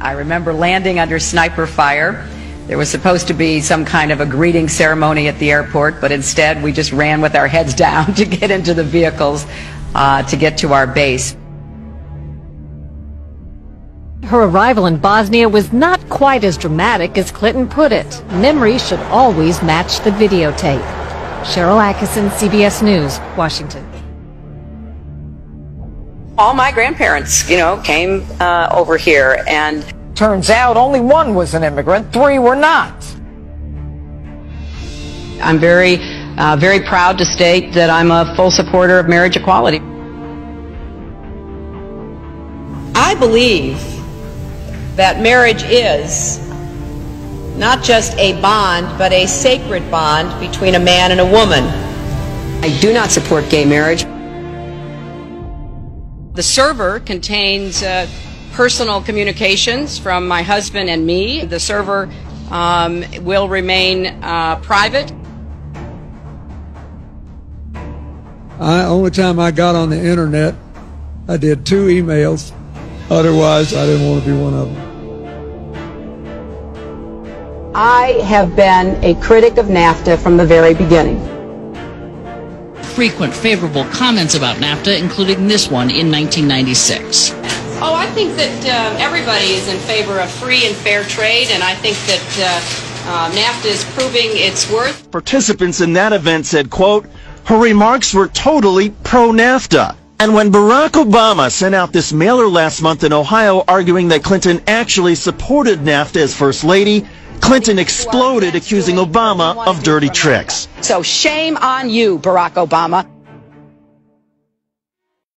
I remember landing under sniper fire. There was supposed to be some kind of a greeting ceremony at the airport, but instead we just ran with our heads down to get into the vehicles uh, to get to our base. Her arrival in Bosnia was not quite as dramatic as Clinton put it. Memory should always match the videotape. Sharyl Attkisson, CBS News, Washington. All my grandparents, you know, came uh, over here, and Turns out only one was an immigrant, three were not. I'm very, uh, very proud to state that I'm a full supporter of marriage equality. I believe that marriage is not just a bond, but a sacred bond between a man and a woman. I do not support gay marriage. The server contains uh, personal communications from my husband and me. The server um, will remain uh, private. I only time I got on the internet, I did two emails. Otherwise, I didn't want to be one of them. I have been a critic of NAFTA from the very beginning. Frequent favorable comments about NAFTA, including this one in 1996. Oh, I think that uh, everybody is in favor of free and fair trade, and I think that uh, uh, NAFTA is proving its worth. Participants in that event said, quote, her remarks were totally pro-NAFTA. And when Barack Obama sent out this mailer last month in Ohio arguing that Clinton actually supported NAFTA as First Lady, Clinton exploded accusing Obama of dirty tricks. So shame on you, Barack Obama.